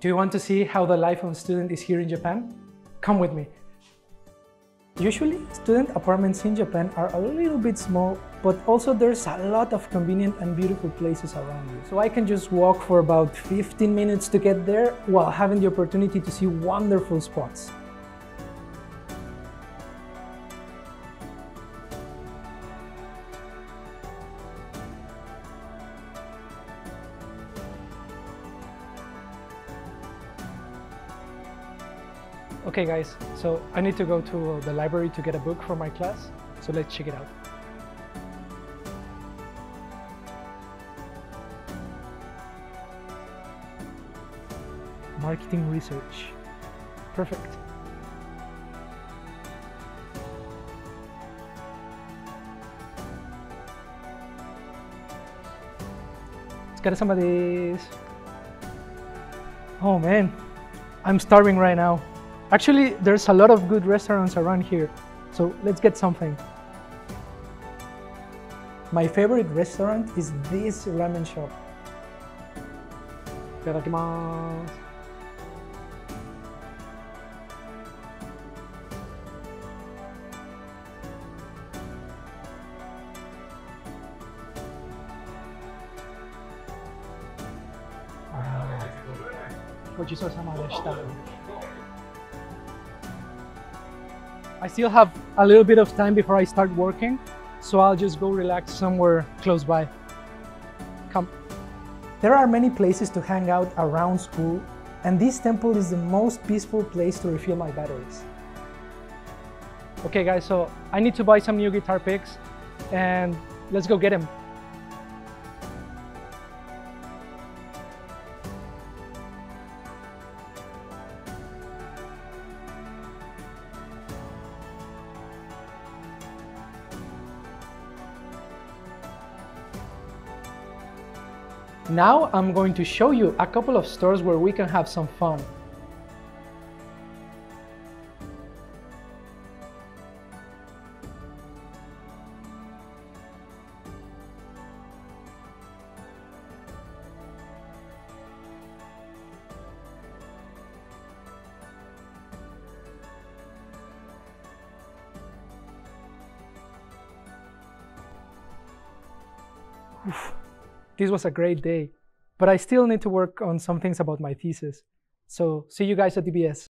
Do you want to see how the life of a student is here in Japan? Come with me. Usually, student apartments in Japan are a little bit small, but also there's a lot of convenient and beautiful places around you. So I can just walk for about 15 minutes to get there while having the opportunity to see wonderful spots. Okay guys, so I need to go to uh, the library to get a book for my class, so let's check it out. Marketing research. Perfect. Let's get some of these. Oh man, I'm starving right now. Actually, there's a lot of good restaurants around here, so let's get something. My favorite restaurant is this ramen shop. いただきます。ごちそうさまでした。 I still have a little bit of time before I start working, so I'll just go relax somewhere close by. Come. There are many places to hang out around school, and this temple is the most peaceful place to refill my batteries. Okay guys, so I need to buy some new guitar picks, and let's go get them. Now I'm going to show you a couple of stores where we can have some fun. Oof. This was a great day, but I still need to work on some things about my thesis. So see you guys at DBS.